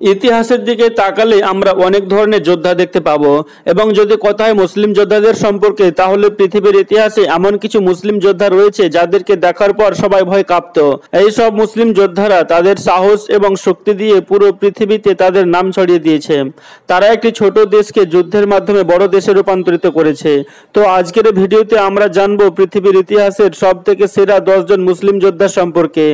ইতিহাসের দিকে তাকালে আমরা অনেক ধরনের যোদ্ধা দেখতে পাবো। এবং যদি কথা হয় মুসলিম যোদ্ধাদের সম্পর্কে, তাহলে পৃথিবীর ইতিহাসে এমন কিছু মুসলিম যোদ্ধা রয়েছে যাদেরকে দেখার পর সবাই ভয় কাঁপত। এই সব মুসলিম যোদ্ধারা তাদের সাহস এবং শক্তি দিয়ে পুরো পৃথিবীতে তাদের নাম ছড়িয়ে দিয়েছে। তারা একটি ছোট দেশকে যুদ্ধের মাধ্যমে বড় দেশে রূপান্তরিত করেছে। তো আজকের ভিডিওতে আমরা জানব পৃথিবীর ইতিহাসের সব থেকে সেরা দশজন মুসলিম যোদ্ধা সম্পর্কে,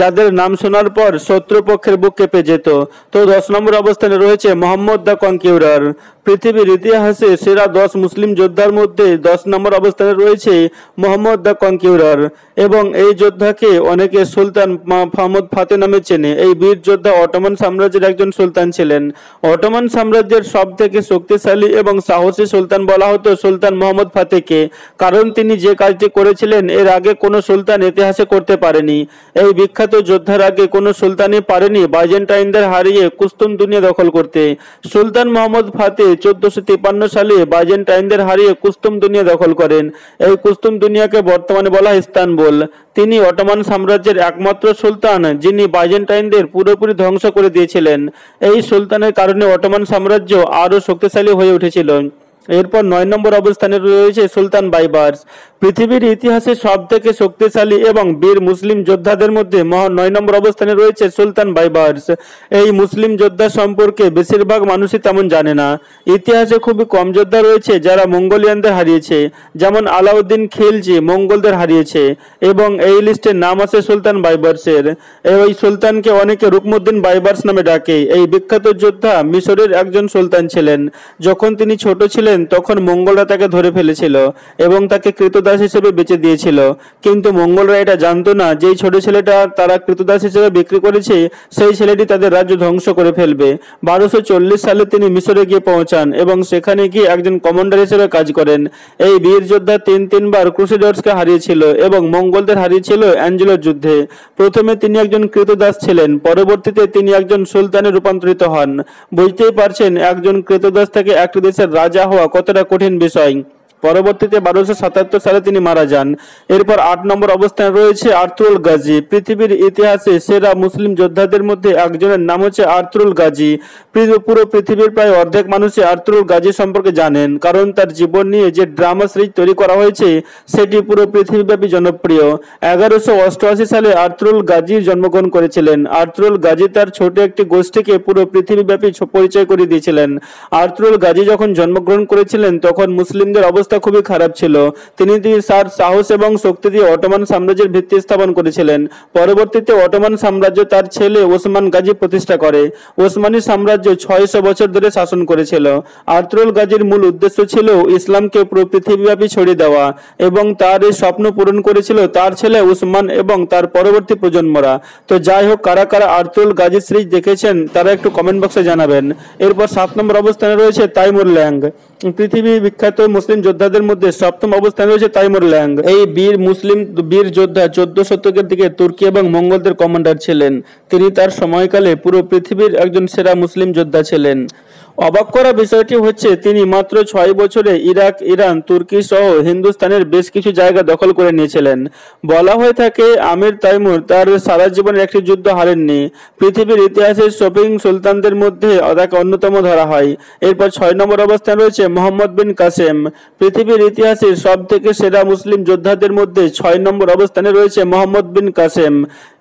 যাদের নাম শোনার পর শত্রুপক্ষের বুক কেঁপে যেত। তো দশ নম্বর অবস্থানে রয়েছে মোহাম্মদ দ্য কনকিউরার। পৃথিবীর ইতিহাসে সেরা দশ মুসলিম যোদ্ধার মধ্যে দশ নম্বর অবস্থানে রয়েছে মোহাম্মদ দ্য কনকিউরার এবং এই যোদ্ধাকে অনেকে সুলতান মোহাম্মদ ফাতে নামে চেনে। এই বীর যোদ্ধা অটোমান সাম্রাজ্যের একজন সুলতান ছিলেন। অটোমান সাম্রাজ্যের সব থেকে শক্তিশালী এবং সাহসী সুলতান বলা হতো সুলতান মোহাম্মদ ফাতেকে। কারণ তিনি যে কাজটি করেছিলেন, এর আগে কোনো সুলতান ইতিহাসে করতে পারেনি। এই বিখ্যাত যোদ্ধার আগে কোনো সুলতানই পারেনি বাইজেন্টাইনদের হারিয়ে কুস্তুম দুনিয়া দখল করতে। সুলতান মোহাম্মদ ফাতে চোদ্দশো তিপ্পান্ন সালে বাইজেন্টাইনদের হারিয়ে কুস্তুম দুনিয়া দখল করেন। এই কুস্তুম দুনিয়াকে বর্তমানে বলা হয় ইস্তানবুল। তিনি অটোমান সাম্রাজ্যের একমাত্র সুলতান, যিনি বাইজেন্টাইনদের পুরোপুরি ধ্বংস করে দিয়েছিলেন। এই সুলতানের কারণে অটোমান সাম্রাজ্য আরও শক্তিশালী হয়ে উঠেছিল। এরপর নয় নম্বর অবস্থানে রয়েছে সুলতান বাইবার্স। পৃথিবীর ইতিহাসে সব থেকে শক্তিশালী এবং বীর মুসলিম যোদ্ধাদের মধ্যে নয় নম্বর অবস্থানে রয়েছে সুলতান বাইবার্স। এই মুসলিম যোদ্ধা সম্পর্কে বেশিরভাগ মানুষই তেমন জানে না। ইতিহাসে খুবই কম যোদ্ধা রয়েছে যারা মঙ্গোলিয়ানদের হারিয়েছে, যেমন আলাউদ্দিন খিলজি মঙ্গলদের হারিয়েছে, এবং এই লিস্টের নাম আছে সুলতান বাইবার্সের। এই সুলতানকে অনেকে রুকমুদ্দিন বাইবার্স নামে ডাকে। এই বিখ্যাত যোদ্ধা মিশরের একজন সুলতান ছিলেন। যখন তিনি ছোট ছিলেন, তখন মঙ্গলরা তাকে ধরে ফেলেছিল, এবং তাকে কৃতদাস কৃতদাস হিসেবে বেচে দিয়েছিল। কিন্তু মঙ্গলরা এটা জানতো না, যেই ছোট ছেলেটা তারা কৃতদাস হিসেবে বিক্রি করেছে, সেই ছেলেটি তাদের রাজ্য ধ্বংস করে ফেলবে। বারোশো সালে তিনি মিশরে গিয়ে পৌঁছান এবং সেখানে গিয়ে একজন কমান্ডার হিসেবে কাজ করেন। এই বীর যোদ্ধা তিন তিনবার ক্রুসেডার্সকে হারিয়েছিল এবং মঙ্গলদের হারিয়েছিল অ্যাঞ্জেলোর যুদ্ধে। প্রথমে তিনি একজন কৃতদাস ছিলেন, পরবর্তীতে তিনি একজন সুলতানে রূপান্তরিত হন। বুঝতেই পারছেন, একজন কৃতদাস থেকে একটি দেশের রাজা হওয়া কতটা কঠিন বিষয়। পরবর্তীতে বারোশো সাতাত্তর সালে তিনি মারা যান। এরপর আট নম্বর অবস্থানে রয়েছে আর্তুরুল গাজী। পৃথিবীর ইতিহাসে সেরা মুসলিম যোদ্ধাদের মধ্যে একজনের নাম হচ্ছে আর্তুরুল গাজী। পুরো পৃথিবীর প্রায় অর্ধেক মানুষই আর্তুরুল গাজী সম্পর্কে জানেন, কারণ তার জীবন নিয়ে যে ড্রামা সিরিজ তৈরি করা হয়েছে, সেটি পুরো পৃথিবীব্যাপী জনপ্রিয়। এগারোশো অষ্টআশি সালে আর্তুরুল গাজী জন্মগ্রহণ করেছিলেন। আর্তুরুল গাজী তার ছোট একটি গোষ্ঠীকে পুরো পৃথিবীব্যাপী পরিচয় করে দিয়েছিলেন। আর্তুরুল গাজী যখন জন্মগ্রহণ করেছিলেন, তখন মুসলিমদের অবস্থা অবস্থা খুবই খারাপ ছিল। তিনি তার সাহস এবং শক্তি দিয়ে অটোমান সাম্রাজ্যের ভিত্তি স্থাপন করেছিলেন। পরবর্তীতে অটোমান সাম্রাজ্য তার ছেলে ওসমান গাজী প্রতিষ্ঠা করে। ওসমানী সাম্রাজ্য ছয়শো বছর ধরে শাসন করেছিল। আর্তুল গাজীর মূল উদ্দেশ্য ছিল ইসলামকে পৃথিবীব্যাপী ছড়িয়ে দেওয়া এবং তার এই স্বপ্ন পূরণ করেছিল তার ছেলে উসমান এবং তার পরবর্তী প্রজন্মরা। তো যাই হোক, কারা কারা আর্তুল গাজী সিরিজ দেখেছেন, তারা একটু কমেন্ট বক্সে জানাবেন। এরপর সাত নম্বর অবস্থানে রয়েছে তাইমুর ল্যাং। পৃথিবীর বিখ্যাত মুসলিম যোদ্ধাদের মধ্যে সপ্তম অবস্থানে রয়েছে তাইমুর ল্যাং। এই বীর মুসলিম বীর যোদ্ধা চোদ্দ শতকের দিকে তুর্কি এবং মঙ্গলদের কমান্ডার ছিলেন। তিনি তার সময়কালে পুরো পৃথিবীর একজন সেরা মুসলিম যোদ্ধা ছিলেন। অবাক করা বিষয়টি হচ্ছে, তিনি মাত্র ছয় বছরে ইরাক, ইরান, তুর্কি সহ হিন্দুস্তানের বেশ কিছু জায়গা দখল করে নিয়েছিলেন। বলা হয়ে থাকে, আমির তাইমুর তার সারা জীবনের একটি যুদ্ধ হারেননি। পৃথিবীর ইতিহাসের শপিং সুলতানদের মধ্যে তাকে অন্যতম ধরা হয়। এরপর ছয় নম্বর অবস্থান রয়েছে মোহাম্মদ বিন কাসেম। পৃথিবীর ইতিহাসের সব থেকে সেরা মুসলিম যোদ্ধাদের মধ্যে ছয় নম্বর অবস্থানে রয়েছে মোহাম্মদ বিন কাসেম।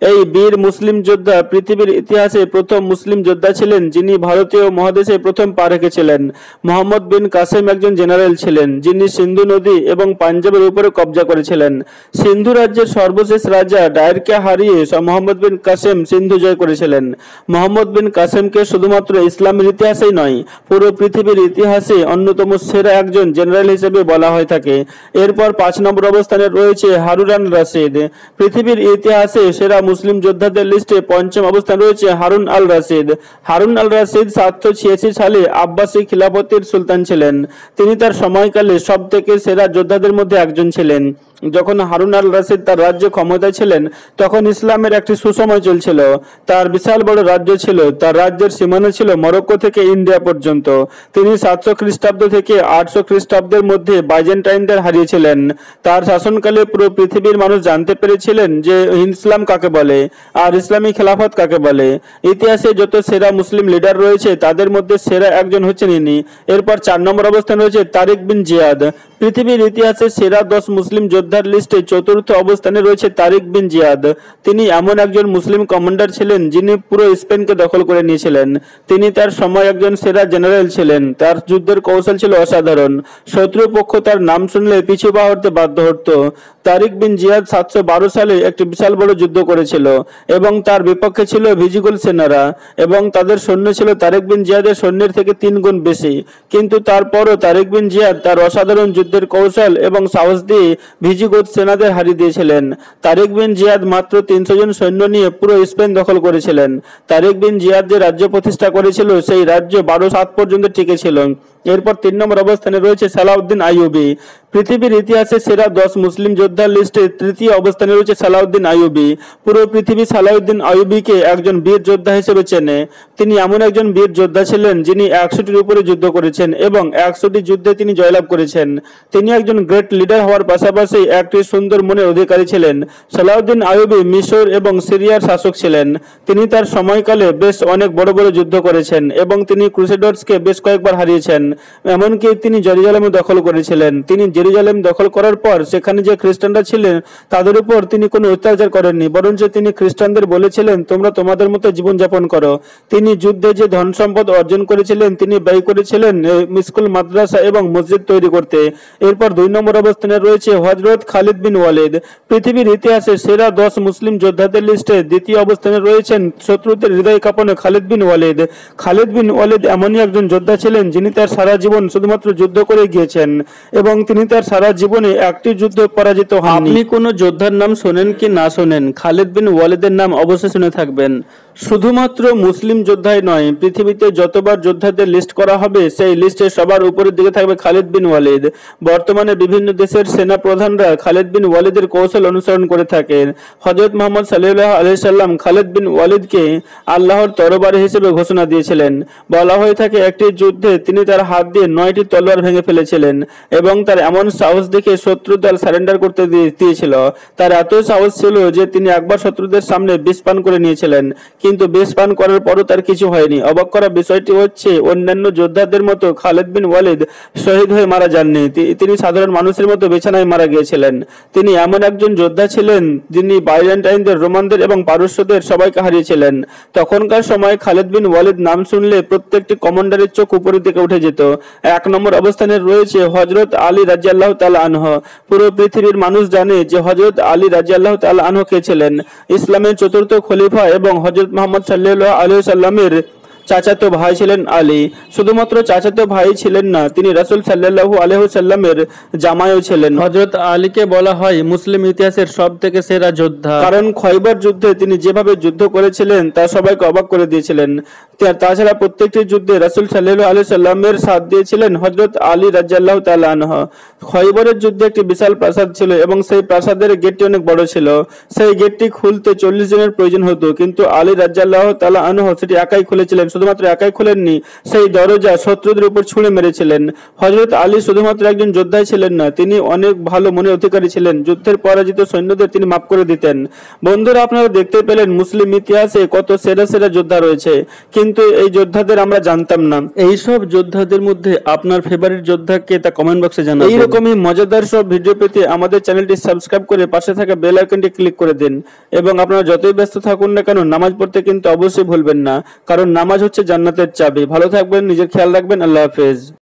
এই বীর মুসলিম যোদ্ধা পৃথিবীর ইতিহাসে প্রথম মুসলিম যোদ্ধা ছিলেন, যিনি ভারতীয় মহাদেশে প্রথম পা রেখেছিলেন। মোহাম্মদ বিন কাসেম একজন জেনারেল ছিলেন, যিনি সিন্ধু নদী এবং পাঞ্জাবের উপরে কবজা করেছিলেন। সিন্ধু রাজ্যের সর্বশেষ রাজা ডায়েরকে হারিয়ে মোহাম্মদ বিন কাসেম সিন্ধু জয় করেছিলেন। মোহাম্মদ বিন কাসেমকে শুধুমাত্র ইসলামের ইতিহাসেই নয়, পুরো পৃথিবীর ইতিহাসে অন্যতম সেরা একজন জেনারেল হিসেবে বলা হয়ে থাকে। এরপর পাঁচ নম্বর অবস্থানে রয়েছে হারুরান রাশিদ। পৃথিবীর ইতিহাসে সেরা মুসলিম যোদ্ধাদের লিস্টে পঞ্চম অবস্থান রয়েছে হারুন আল রাশিদ হারুন আল রাশিদ সাতশো ছিয়াশি সালে সালে আব্বাসী খিলাফতের সুলতান ছিলেন। তিনি তার সময়কালে সব থেকে সেরা যোদ্ধাদের মধ্যে একজন ছিলেন। যখন হারুন আল রাশিদ তার রাজ্য ক্ষমতায় ছিলেন, তখন ইসলামের একটি সুসময় চলছিল। তার বিশাল বড় রাজ্য ছিল। তার রাজ্যের সীমানা ছিল মরক্কো থেকে ইন্ডিয়া পর্যন্ত। তিনি সাতশো খ্রিস্টাব্দ থেকে আটশো খ্রিস্টাব্দের মধ্যে বাইজেন্টাইনদের হারিয়েছিলেন। তার শাসনকালে পুরো পৃথিবীর মানুষ জানতে পেরেছিলেন যে ইসলাম কাকে বলে আর ইসলামী খেলাফত কাকে বলে। ইতিহাসে যত সেরা মুসলিম লিডার রয়েছে, তাদের মধ্যে সেরা একজন হচ্ছেন ইনি। এরপর চার নম্বর অবস্থান রয়েছে তারিক বিন জিয়াদ। পৃথিবীর ইতিহাসে সেরা দশ মুসলিম যোদ্ধার লিস্টে চতুর্থ অবস্থানে রয়েছে তারিক বিন জিয়াদ। তিনি এমন একজন মুসলিম কমান্ডার ছিলেন যিনি পুরো স্পেনকে দখল করে নিয়েছিলেন। তিনি তার সময় একজন সেরা জেনারেল ছিলেন। তার যুদ্ধের কৌশল ছিল অসাধারণ। শত্রুপক্ষ তার নাম শুনলে পিছু পা হতে বাধ্য হতো। তারিক বিন জিয়াদ সাতশো বারো সালে একটি বিশাল বড় যুদ্ধ করেছিল এবং তার বিপক্ষে ছিল ভিজিগুল সেনারা এবং তাদের সৈন্য ছিল তারেক বিন জিয়াদের সৈন্যের থেকে তিন গুণ বেশি। কিন্তু তারপরও তারেক বিন জিয়াদ তার অসাধারণ যুদ্ধের কৌশল এবং সাহস দিয়ে ভিজিগোত সেনাদের হারিয়ে দিয়েছিলেন। তারেক বিন জিয়াদ মাত্র তিনশো জন সৈন্য নিয়ে পুরো স্পেন দখল করেছিলেন। তারেক বিন জিয়াদ যে রাজ্য প্রতিষ্ঠা করেছিল, সেই রাজ্য বারো সাত পর্যন্ত টিকে ছিল। এরপর তিন নম্বর অবস্থানে রয়েছে সালাউদ্দিন আইয়ুবি। পৃথিবীর ইতিহাসে সেরা দশ মুসলিম যোদ্ধার লিস্টে তৃতীয় অবস্থানে রয়েছে সালাউদ্দিন আইয়ুবি। পুরো পৃথিবী সালাউদ্দিন আইয়ুবিকে একজন বীর যোদ্ধা হিসেবে চেনে। তিনি এমন একজন বীর যোদ্ধা ছিলেন যিনি একশোটির উপরে যুদ্ধ করেছেন এবং একশোটি যুদ্ধে তিনি জয়লাভ করেছেন। তিনি একজন গ্রেট লিডার হওয়ার পাশাপাশি একটি সুন্দর মনের অধিকারী ছিলেন। সালাউদ্দিন আইয়ুবি মিশর এবং সিরিয়ার শাসক ছিলেন। তিনি তার সময়কালে বেশ অনেক বড় বড় যুদ্ধ করেছেন এবং তিনি ক্রুসেডার্সকে বেশ কয়েকবার হারিয়েছেন। এমনকি তিনি জেরুজালেমও দখল করেছিলেন। তিনি জেরুজালেম দখল করার পর সেখানে যে খ্রিস্টানরা ছিলেন, তাদের উপর তিনি কোনো অত্যাচার করেননি, বরঞ্চ তিনি খ্রিস্টানদের বলেছিলেন, তোমরা তোমাদের মতো জীবনযাপন করো। তিনি যুদ্ধে যে ধন সম্পদ অর্জন করেছিলেন, তিনি ব্যয় করেছিলেন স্কুল মাদ্রাসা এবং মসজিদ তৈরি করতে। এরপর দুই নম্বর অবস্থানে রয়েছে হজরত খালিদ বিন ওয়ালিদ। পৃথিবীর ইতিহাসে সেরা দশ মুসলিম যোদ্ধাদের লিস্টে দ্বিতীয় অবস্থানে রয়েছেন শত্রুদের হৃদয় কাঁপানো খালিদ বিন ওয়ালিদ। খালিদ বিন ওয়ালিদ এমনই একজন যোদ্ধা ছিলেন, যিনি তার সারা জীবন শুধুমাত্র যুদ্ধ করে গিয়েছেন এবং তিনি তার সারা জীবনে একটি যুদ্ধ পরাজিত হন আপনি কোন যোদ্ধার নাম শোনেন কি না শোনেন? খালিদ বিন ওয়ালিদের নাম অবশ্যই শুনে থাকবেন। শুধুমাত্র মুসলিম যোদ্ধাই নয়, পৃথিবীতে যতবার যোদ্ধাদের লিস্ট করা হবে, সেই লিস্টে সবার উপরের দিকে থাকবে খালিদ বিন ওয়ালিদ। বর্তমানে বিভিন্ন দেশের সেনা প্রধানরা খালিদ বিন ওয়ালিদের কৌশল অনুসরণ করে থাকেন। হজরত মোহাম্মদ সাল্লাহ আলহিসাল্লাম খালিদ বিন ওয়ালিদকে আল্লাহর তরবারি হিসেবে ঘোষণা দিয়েছিলেন। বলা হয়ে থাকে, একটি যুদ্ধে তিনি তার হাত দিয়ে নয়টি তলোয়ার ভেঙে ফেলেছিলেন এবং তার এমন সাহস দেখে শত্রু দল সারেন্ডার করতে দিয়েছিল। তার এত সাহস ছিল যে তিনি একবার শত্রুদের সামনে বিষ পান করে নিয়েছিলেন। কিন্তু বিষ পান করার পরও তার কিছু হয়নি। অবাক করা বিষয়টি হচ্ছে, অন্যান্য যোদ্ধাদের মতো খালেদ বিন ওয়ালিদ শহীদ হয়ে মারা যাননি। তিনি সাধারণ মানুষের মতো বিছানায় মারা গিয়েছিলেন। তিনি এমন একজন যোদ্ধা ছিলেন যিনি বাইজেন্টাইনদের রোমানদের এবং পারস্যদের সবাইকে হারিয়েছিলেন। তখনকার সময় খালেদ বিন ওয়ালিদ নাম শুনলে প্রত্যেকটি কমান্ডারের চোখ উপরের দিকে উঠে যেত। এক নম্বর অবস্থানে রয়েছে হজরত আলী রাজিয়াল্লাহ তাল আনহ। পুরো পৃথিবীর মানুষ জানে যে হজরত আলী রাজিয়াল্লাহ তাল আনহ কে ছিলেন। ইসলামের চতুর্থ খলিফা এবং হজরত মোহাম্মদ সাল্লাহ আলু সাল্লামের চাচাতো ভাই ছিলেন আলী। শুধুমাত্র চাচাতো ভাই ছিলেন না তিনি রাসুল সাল্লাহু আলহ্লামের জামাইও ছিলেন। হজরত আলীকে বলা হয় মুসলিম ইতিহাসের সব থেকে সেরা যোদ্ধা। কারণ খয়বার যুদ্ধে তিনি যেভাবে যুদ্ধ করেছিলেন তা সবাইকে অবাক করে দিয়েছিলেন। তাছাড়া প্রত্যেকটি যুদ্ধে রাসুল সাল্লাহ আলু সাল্লামের সাথ দিয়েছিলেন হজরত আলী রাজ্লাহ তালাহ খয়বরের যুদ্ধে একটি বিশাল প্রাসাদ ছিল এবং সেই প্রাসাদের গেটটি অনেক বড় ছিল। সেই গেটটি খুলতে চল্লিশ জনের প্রয়োজন হতো কিন্তু আলী রাজ্লাহ তালা আনহ সেটি একাই খুলেছিলেন। শুধুমাত্র একাই খুলেননি সেই দরজা শত্রুদের উপর ছুঁড়ে মেরেছিলেন। হজরত আলী শুধুমাত্র একজন যোদ্ধাই ছিলেন না তিনি অনেক ভালো মনের অধিকারী ছিলেন। যুদ্ধের পরাজিত সৈন্যদের তিনি মাফ করে দিতেন। বন্ধুরা আপনারা দেখতে পেলেন মুসলিম ইতিহাসে কত সেরা সেরা যোদ্ধা রয়েছে কিন্তু এই যোদ্ধাদের আমরা জানতাম না। এই সব যোদ্ধাদের মধ্যে আপনার ফেভারিট যোদ্ধাকে তা কমেন্ট বক্সে জানান এইরকমই মজাদার সব ভিডিও পেতে আমাদের চ্যানেলটি সাবস্ক্রাইব করে পাশে থাকা বেল আইকনটি ক্লিক করে দিন। এবং আপনারা যতই ব্যস্ত থাকুন না কেন নামাজ পড়তে কিন্তু অবশ্যই ভুলবেন না কারণ নামাজ হচ্ছে জান্নাতের চাবি। ভালো থাকবেন নিজের খেয়াল রাখবেন। আল্লাহ হাফেজ।